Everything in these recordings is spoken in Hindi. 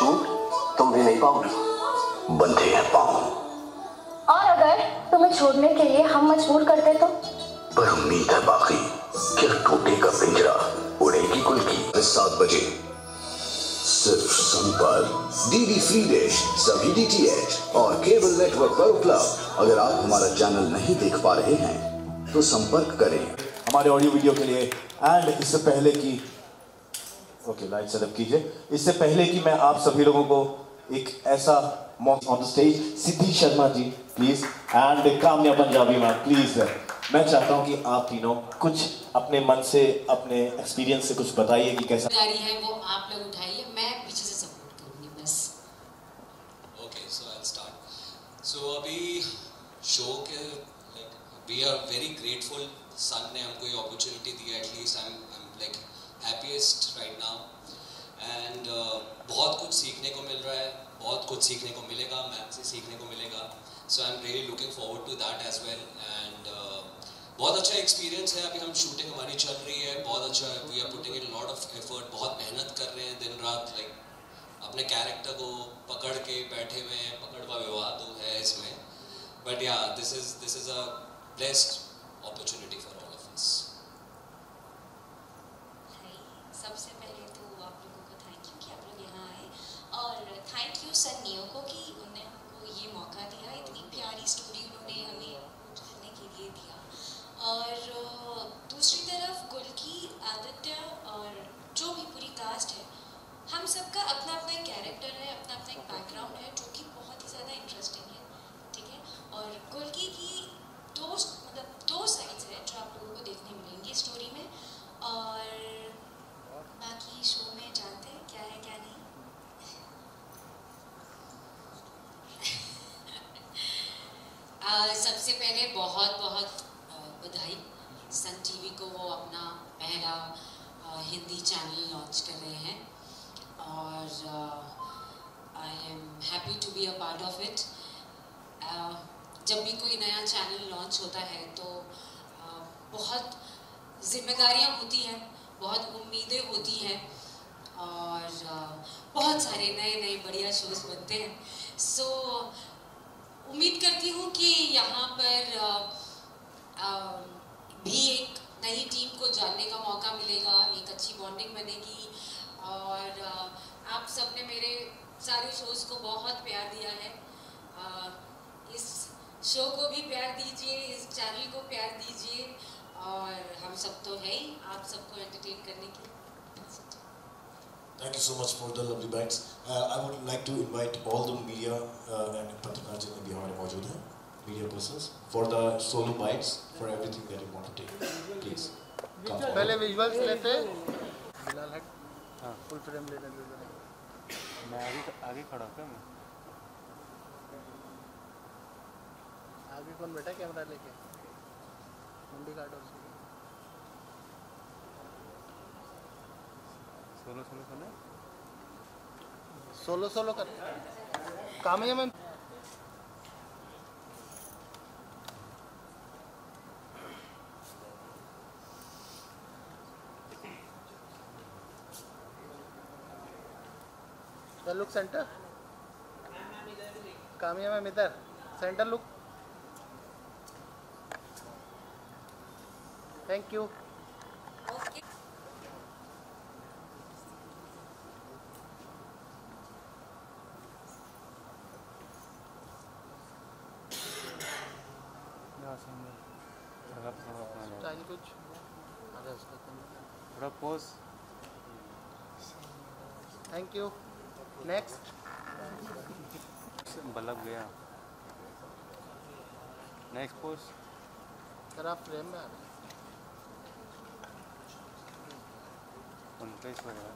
छूट तुम भी नहीं पाओगी। बंधे हैं पाँव। और अगर तुम्हें छोड़ने के लिए हम मजबूर करते तो? पर उम्मीद है बाकी क्या टूटेगा पिंजरा उड़ेगी कुल्की। सात बजे। सिर्फ़ संपर्क डीडी फ्री डिश सभी डीटीएच और केबल नेटवर्क पर उपलब्ध। अगर आप हमारा चैनल नहीं देख पा रहे हैं तो संपर्क करें। हमारे ऑडियो वीडियो के लिए एंड इससे पहले कि ओके लाइट सेटअप कीजिए। इससे पहले कि मैं आप सभी लोगों को एक ऐसा on the stage Siddhi Sharma ji please and Kamya Punjabi ma'am please मैं चाहता हूँ कि आप तीनों कुछ अपने मन से अपने एक्सपीरियंस से कुछ बताइए कि कैसा है वो आप लोग उठाइए मैं पीछे से सपोर्ट करूँगी बस। Okay so I start so अभी शो के like we are very grateful Sun ने हमको ये opportunity the at least I am like happiest बहुत कुछ सीखने को मिल रहा है, बहुत कुछ सीखने को मिलेगा, मैम से सीखने को मिलेगा। So I am really looking forward to that as well and बहुत अच्छा एक्सपीरियंस है। अभी हम शूटिंग हमारी चल रही है। बहुत अच्छा है। We are putting in lot of effort बहुत मेहनत कर रहे हैं दिन रात। लाइक अपने कैरेक्टर को पकड़ के बैठे हुए हैं। पकड़ पकड़वा विवाद है इसमें। But yeah this is this is a blessed opportunity for all of us सबसे पहले तो आप लोगों को थैंक यू कि आप लोग यहाँ आए और थैंक यू सर नियो को कि उन्होंने हमको ये मौका दिया इतनी प्यारी स्टोरी उन्होंने हमें करने के लिए दिया और अ, दूसरी तरफ़ गुलकी आदित्य और जो भी पूरी कास्ट है हम सबका अपना अपना एक कैरेक्टर है अपना अपना एक बैकग्राउंड है जो कि बहुत ही ज़्यादा इंटरेस्टिंग है ठीक है और गुलकी की दो मतलब दो साइड्स हैं जो आप लोगों को देखने मिलेंगी स्टोरी में और बाकी शो में जानते हैं क्या है क्या नहीं आ, बहुत बहुत बधाई। सन टीवी को वो अपना पहला हिंदी चैनल लॉन्च कर रहे हैं। और I am happy to be a part of it जब भी कोई नया चैनल लॉन्च होता है तो बहुत जिम्मेदारियाँ होती हैं बहुत उम्मीदें होती हैं और बहुत सारे नए नए बढ़िया शोज़ बनते हैं। सो so, उम्मीद करती हूँ कि यहाँ पर अ, अ, भी एक नई टीम को जानने का मौका मिलेगा एक अच्छी बॉन्डिंग बनेगी। और अ, आप सबने मेरे सारे शोज़ को बहुत प्यार दिया है। अ, इस शो को भी प्यार दीजिए इस चैनल को प्यार दीजिए। और हम सब तो है ही आप सबको एंटरटेन करने के Thank you so much for the lovely bites. Uh, I would like to invite all the media uh, and पत्रकार जितने भी हमारे मौजूद हैं, media persons, for the solo bites, for everything that you want to take. Please, come forward. पहले विजुअल्स लेते बिलाल हट हाँ फुल फ्रेम लेने दे दो मैं आगे आगे खड़ा हूँ क्या मैं आगे कौन बैठा कैमरा लेके मुंडी काटो solo solo solo. Solo solo कर। कामया में लुक सेंटर कामिया मैम इधर? Centre look thank you okay यहाँ से अंदर थोड़ा थोड़ा अपना जाओ। स्टाइल कुछ अरे उसका थोड़ा pose thank you next bulb गया। नेक्स्ट पोज सर आप फ्रेम में आ रहे हैं। उनका इस वगैरह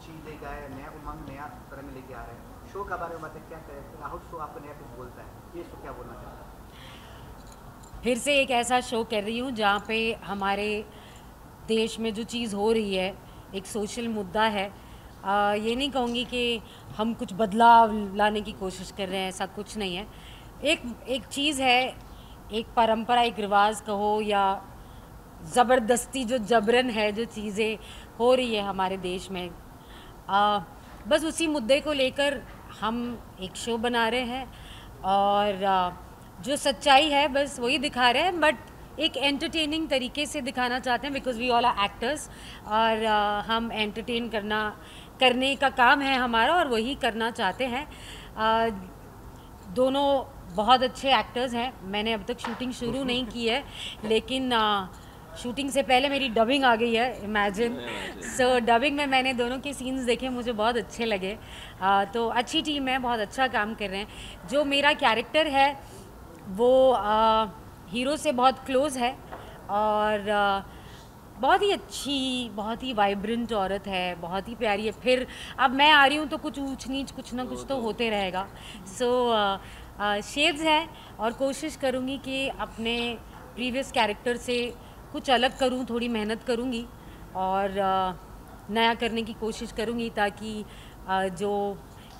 चीज़ लेके आए नया उमंग नया तरंग लेके आ रहे हैं। शो के बारे में बताएँ क्या करें राहुल शो आपको नया कुछ बोलता है। ये शो क्या बोलना चाहता है? फिर से एक ऐसा शो कर रही हूँ जहाँ पे हमारे देश में जो चीज़ हो रही है एक सोशल मुद्दा है। आ, ये नहीं कहूँगी कि हम कुछ बदलाव लाने की कोशिश कर रहे हैं ऐसा कुछ नहीं है। एक एक चीज़ है एक परंपरा एक रिवाज कहो या ज़बरदस्ती जो जबरन है जो चीज़ें हो रही है हमारे देश में आ, बस उसी मुद्दे को लेकर हम एक शो बना रहे हैं और आ, जो सच्चाई है बस वही दिखा रहे हैं बट एक एंटरटेनिंग तरीके से दिखाना चाहते हैं because we all are actors और आ, हम एंटरटेन करना करने का काम है हमारा और वही करना चाहते हैं। दोनों बहुत अच्छे एक्टर्स हैं। मैंने अब तक शूटिंग शुरू नहीं की है लेकिन आ, शूटिंग से पहले मेरी डबिंग आ गई है इमेजिन सो डबिंग में मैंने दोनों के सीन्स देखे मुझे बहुत अच्छे लगे। आ, तो अच्छी टीम है बहुत अच्छा काम कर रहे हैं। जो मेरा कैरेक्टर है वो आ, हीरो से बहुत क्लोज है और आ, बहुत ही अच्छी बहुत ही वाइब्रेंट औरत है बहुत ही प्यारी है। फिर अब मैं आ रही हूँ तो कुछ ऊंच नीच कुछ ना कुछ तो होते रहेगा। सो शेड्स है और कोशिश करूँगी कि अपने प्रीवियस कैरेक्टर से कुछ अलग करूँ थोड़ी मेहनत करूँगी और आ, नया करने की कोशिश करूँगी ताकि जो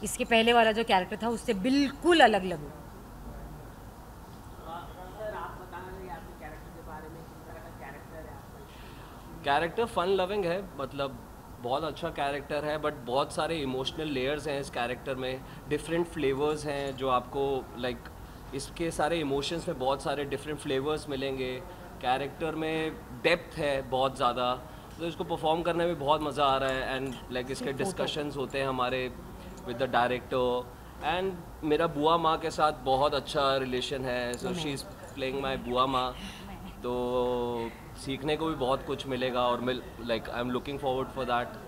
इसके पहले वाला जो कैरेक्टर था उससे बिल्कुल अलग लगूँ सर आप बताना चाहिए आपके कैरेक्टर के बारे में किस तरह का कैरेक्टर है आपका कैरेक्टर फन लविंग है मतलब बहुत अच्छा कैरेक्टर है बट बहुत सारे इमोशनल लेयर्स हैं इस कैरेक्टर में। डिफरेंट फ्लेवर्स हैं जो आपको लाइक like, इसके सारे इमोशंस में बहुत सारे डिफरेंट फ्लेवर्स मिलेंगे। कैरेक्टर में डेप्थ है बहुत ज़्यादा। तो इसको परफॉर्म करने में बहुत मज़ा आ रहा है एंड लाइक like, इसके डिस्कशंस होते हैं हमारे विद द डायरेक्टर एंड मेरा बुआ माँ के साथ बहुत अच्छा रिलेशन है so she is playing my बुआ माँ। तो सीखने को भी बहुत कुछ मिलेगा और मिल like I am looking forward for that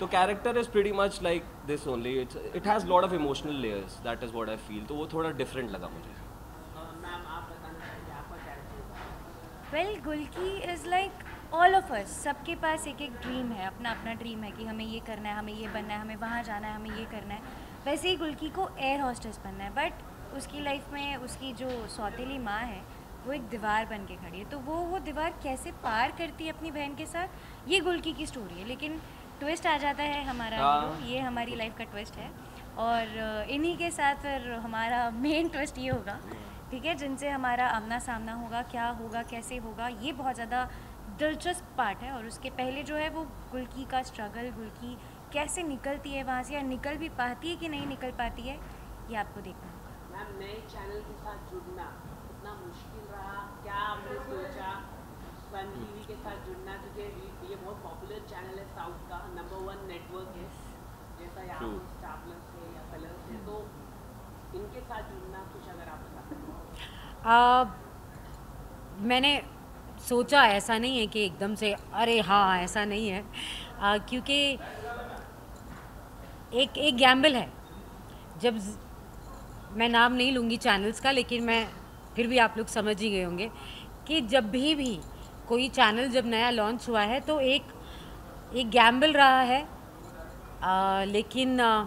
तो character is pretty much like this only it's it has lot of emotional layers that is what I feel तो वो थोड़ा डिफरेंट लगा मुझे। Well Gulki is like all of us सबके पास एक एक ड्रीम है अपना अपना ड्रीम है कि हमें ये करना है हमें ये बनना है हमें वहाँ जाना है हमें ये करना है। वैसे ही गुलकी को एयर हॉस्टेस बनना है बट उसकी लाइफ में उसकी जो सौतेली माँ है वो एक दीवार बन के खड़ी है। तो वो वो दीवार कैसे पार करती है अपनी बहन के साथ? ये गुलकी की स्टोरी है लेकिन ट्विस्ट आ जाता है हमारा हाँ। हीरो ये हमारी लाइफ का ट्विस्ट है। और इन्हीं के साथ फिर हमारा मेन ट्विस्ट ये होगा ठीक है जिनसे हमारा आमना सामना होगा क्या होगा कैसे होगा ये बहुत ज़्यादा दिलचस्प पार्ट है। और उसके पहले जो है वो गुलकी का स्ट्रगल गुलकी कैसे निकलती है वहाँ से या निकल भी पाती है कि नहीं निकल पाती है ये आपको देखना होगा। मैम नए चैनल के साथ जुड़ना। कितना मुश्किल रहा क्या आपने सोचा? सन टीवी के साथ जुड़ना क्योंकि ये- बहुत पॉपुलर चैनल है साउथ का नंबर वन नेटवर्क है जैसा यहाँ True. स्टार प्लस है या कलर्स है तो इनके साथ जुड़ना कुछ अगर आप बता सकते हो। मैंने सोचा ऐसा नहीं है कि एकदम से अरे हाँ ऐसा नहीं है। आ, क्योंकि एक एक गैम्बल है। जब मैं नाम नहीं लूँगी चैनल्स का लेकिन मैं फिर भी आप लोग समझ ही गए होंगे कि जब भी भी कोई चैनल जब नया लॉन्च हुआ है तो एक एक गैम्बल रहा है। आ, लेकिन आ,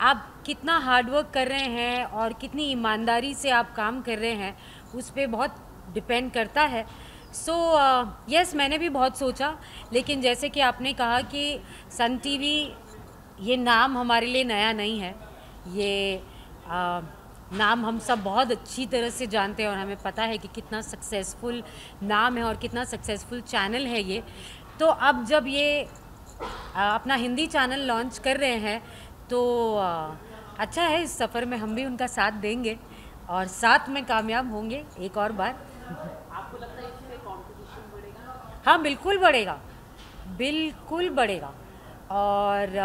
आप कितना हार्डवर्क कर रहे हैं और कितनी ईमानदारी से आप काम कर रहे हैं उस पर बहुत डिपेंड करता है। So so, yes uh, yes, मैंने भी बहुत सोचा लेकिन जैसे कि आपने कहा कि सन टीवी ये नाम हमारे लिए नया नहीं है ये आ, नाम हम सब बहुत अच्छी तरह से जानते हैं और हमें पता है कि कितना सक्सेसफुल नाम है और कितना सक्सेसफुल चैनल है ये। तो अब जब ये अपना हिंदी चैनल लॉन्च कर रहे हैं तो अच्छा है इस सफ़र में हम भी उनका साथ देंगे और साथ में कामयाब होंगे एक और बार। आपको लगता है इससे कंपटीशन बढ़ेगा? हाँ बिल्कुल बढ़ेगा। बिल्कुल बढ़ेगा। और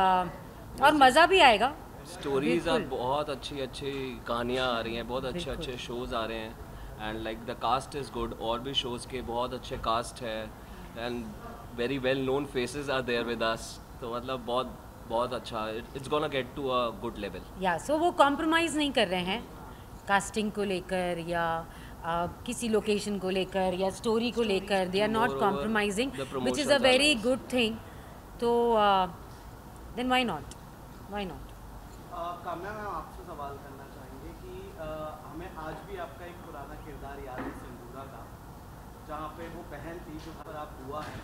और मज़ा भी आएगा। स्टोरीज आर बहुत अच्छी अच्छी कहानियाँ आ रही हैं बहुत अच्छे अच्छे शोज़ आ रहे हैं। And like the cast is good और भी शोज़ के बहुत अच्छे कास्ट है। And very well known faces are there with us तो मतलब बहुत बहुत अच्छा। It's gonna get to a good level yeah so वो कॉम्प्रोमाइज़ नहीं कर रहे हैं कास्टिंग को लेकर या आ, किसी लोकेशन को लेकर या स्टोरी को लेकर। They are not compromising which is a very good thing तो then why not why not Kamya ma'am आपसे सवाल करना चाहेंगे कि अ, हमें आज भी आपका एक पुराना किरदार याद है सिंदूरा का जहाँ पे वो बहन थी जो पर आप हुआ है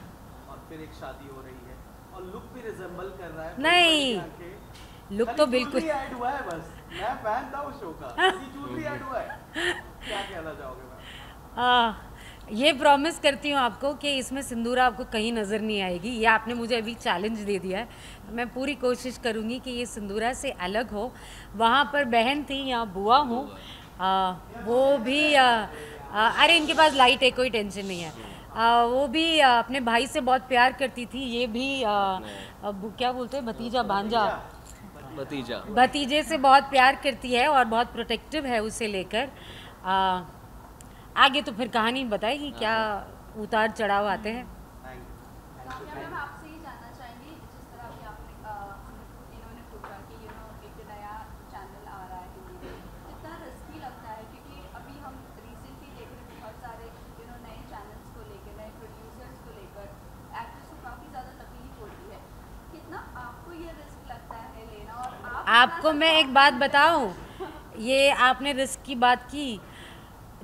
और फिर एक शादी हो रही है और लुक भी रिजेंबल कर रहा है नहीं, खाली तो बिल्कुल- ऐड हुआ है बस। मैं फ़ैन था उस शो का। चूल ही ऐड हुआ है। क्या कहना चाहोगे मैम? आ, ये प्रॉमिस करती हूँ आपको कि इसमें सिंदूरा आपको कहीं नज़र नहीं आएगी। ये आपने मुझे अभी चैलेंज दे दिया है। मैं पूरी कोशिश करूँगी कि ये सिंदूरा से अलग हो। वहाँ पर बहन थी यहाँ बुआ हूँ। वो भी आ, आ, अरे इनके पास लाइट है कोई टेंशन नहीं है। आ, वो भी आ, अपने भाई से बहुत प्यार करती थी। ये भी आ, अब क्या बोलते हैं? भतीजा भांजा। भतीजा। भतीजे से बहुत प्यार करती है और बहुत प्रोटेक्टिव है उसे लेकर। आ, आगे तो फिर कहानी बताएगी क्या उतार चढ़ाव आते हैं। मैम आपसे ये जानना चाहेंगे जिस तरह अभी आपने इन्होंने पूछा कि यू नो एक नया चैनल आ रहा है हिंदी में कितना रिस्की लगता है? क्योंकि अभी हम रिसेंटली देख रहे हैं बहुत सारे यू नो नए चैनल्स को लेकर नए प्रोड्यूसर्स को लेकर एक्टर्स को काफ़ी ज़्यादा तकलीफ़ होती है। कितना आपको ये रिस्क लगता है लेना? और आप आपको मैं एक बात बताऊँ ये आपने रिस्क की बात की।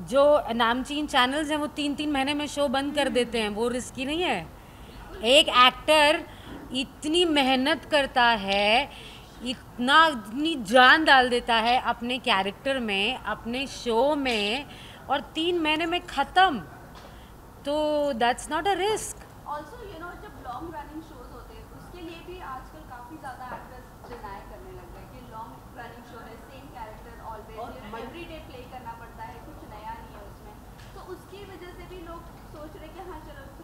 जो नामचीन चैनल्स हैं, वो तीन तीन महीने में शो बंद कर देते हैं, वो रिस्की नहीं है। एक एक्टर इतनी मेहनत करता है, इतना, इतनी जान डाल देता है अपने कैरेक्टर में, अपने शो में, और तीन महीने में ख़त्म। तो that's not a risk also you know जब लॉन्ग रनिंग शोज़ होते हैं उसके लिए भी आजकल काफ़ी ज़्यादा एक्टर्स डिनाई करने लग गए कि लॉन्ग रनिंग शो है same character always every day play करना पड़ता है कुछ नया नहीं है उसमें तो उसकी वजह से भी लोग सोच रहे कि हाँ चलो तो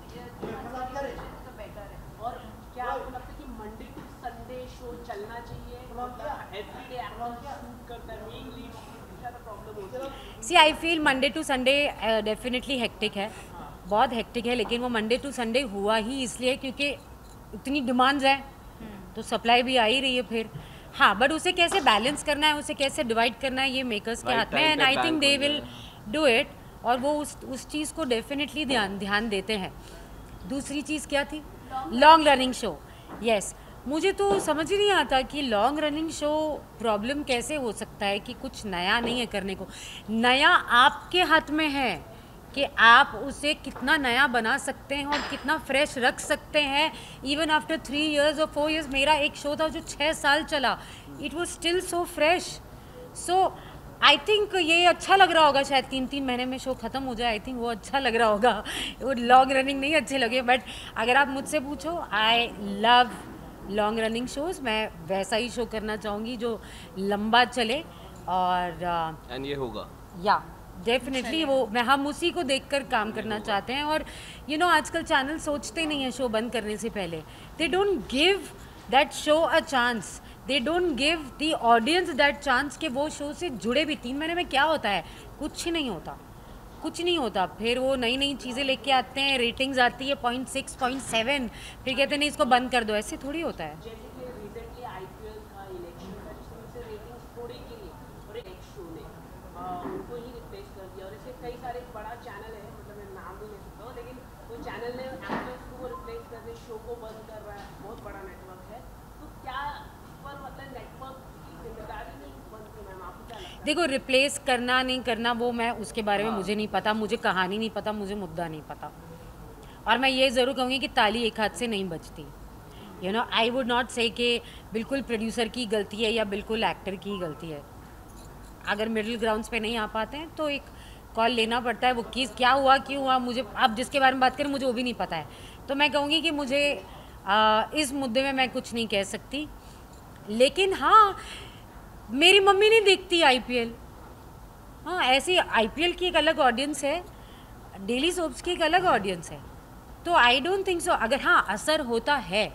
बेटर है और क्या आपको लगता है कि मंडे टू संडे शो चलना चाहिए एवरी डे एक्टर शूट करता है मेन लीड ज़्यादा प्रॉब्लम होती है see I feel Monday to Sunday definitely hectic है। बहुत हेक्टिक है लेकिन वो मंडे टू संडे हुआ ही इसलिए क्योंकि इतनी डिमांड्स हैं। तो सप्लाई भी आ ही रही है फिर। हाँ बट उसे कैसे बैलेंस करना है उसे कैसे डिवाइड करना है ये मेकर्स के हाथ में and I think they will do it और वो उस उस चीज़ को डेफिनेटली ध्यान ध्यान देते हैं। दूसरी चीज़ क्या थी? लॉन्ग रनिंग शो यस मुझे तो समझ ही नहीं आता कि लॉन्ग रनिंग शो प्रॉब्लम कैसे हो सकता है कि कुछ नया नहीं है करने को। नया आपके हाथ में है कि आप उसे कितना नया बना सकते हैं और कितना फ्रेश रख सकते हैं। इवन आफ्टर थ्री इयर्स और फोर इयर्स मेरा एक शो था जो छः साल चला। It was still so fresh so I think ये अच्छा लग रहा होगा शायद तीन तीन महीने में शो ख़त्म हो जाए। आई थिंक वो अच्छा लग रहा होगा। वो लॉन्ग रनिंग नहीं अच्छे लगे बट अगर आप मुझसे पूछो I love long running shows मैं वैसा ही शो करना चाहूँगी जो लंबा चले और uh, एंड ये होगा। या डेफिनेटली वो मैं हम उसी को देखकर काम करना चाहते हैं और यू you नो know, आजकल चैनल सोचते नहीं हैं शो बंद करने से पहले। They don't give that show a chance they don't give the audience that chance कि वो शो से जुड़े भी तीन महीने में क्या होता है? कुछ ही नहीं होता। कुछ नहीं होता। फिर वो नई नई चीज़ें लेके आते हैं रेटिंग्स आती है पॉइंट सिक्स पॉइंट सेवन फिर कहते हैं, नहीं, इसको बंद कर दो। ऐसे थोड़ी होता है। मतलब को बंद कर रहा है, बहुत बड़ा नेटवर्क है। तो क्या पर मतलब नेटवर्क है देखो रिप्लेस करना नहीं करना वो मैं उसके बारे में मुझे नहीं पता मुझे कहानी नहीं पता मुझे मुद्दा नहीं पता। और मैं ये ज़रूर कहूँगी कि ताली एक हाथ से नहीं बचती you know I would not say कि बिल्कुल प्रोड्यूसर की गलती है या बिल्कुल एक्टर की गलती है। अगर मिडिल ग्राउंड्स पे नहीं आ पाते हैं तो एक कॉल लेना पड़ता है वो किस क्या हुआ क्यों हुआ मुझे आप जिसके बारे में बात करें मुझे वो भी नहीं पता है। तो मैं कहूँगी कि मुझे आ, इस मुद्दे में मैं कुछ नहीं कह सकती। लेकिन हाँ मेरी मम्मी नहीं देखती आईपीएल हाँ ऐसे आईपीएल की एक अलग ऑडियंस है। डेली सोप्स की एक अलग ऑडियंस है। तो आई डोंट थिंक सो अगर हाँ असर होता है,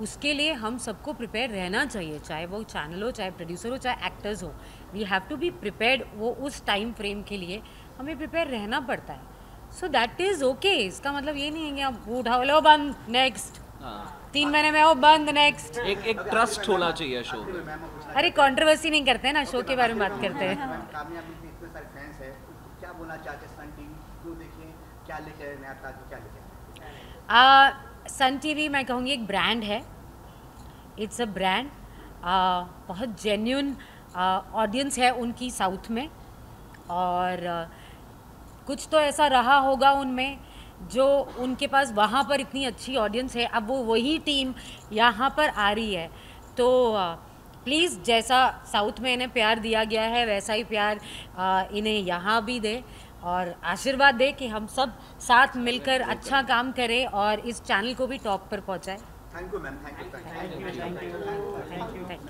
उसके लिए हम सबको प्रिपेयर रहना चाहिए, चाहे वो चैनल हो, चाहे प्रोड्यूसर हो, चाहे एक्टर्स हो। We have to be prepared वो उस टाइम फ्रेम के लिए हमें प्रिपेयर रहना पड़ता है। सो दैट इज़ ओके इसका मतलब ये नहीं है कि आप उठाओ लो बंद नेक्स्ट हाँ तीन महीने में वो बंद नेक्स्ट एक एक ट्रस्ट होना चाहिए शो में। अरे कंट्रोवर्सी नहीं करते हैं ना शो के बारे में बात करते हैं। कामयाबी के इतने सारे फैंस हैं तो क्या बोलना चाहते सन टीवी क्यों देखिए? क्या लेके नया ताकि क्या लेके सन टीवी मैं कहूँगी एक ब्रांड है। इट्स अ ब्रांड बहुत जेन्यून ऑडियंस है उनकी साउथ में। और कुछ तो ऐसा रहा होगा उनमें जो उनके पास वहाँ पर इतनी अच्छी ऑडियंस है अब वो वही टीम यहाँ पर आ रही है। तो प्लीज़ जैसा साउथ में इन्हें प्यार दिया गया है वैसा ही प्यार इन्हें यहाँ भी दे और आशीर्वाद दे कि हम सब साथ मिलकर अच्छा काम करें और इस चैनल को भी टॉप पर पहुँचाएँ। Thank you ma'am thank you thank you thank you thank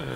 you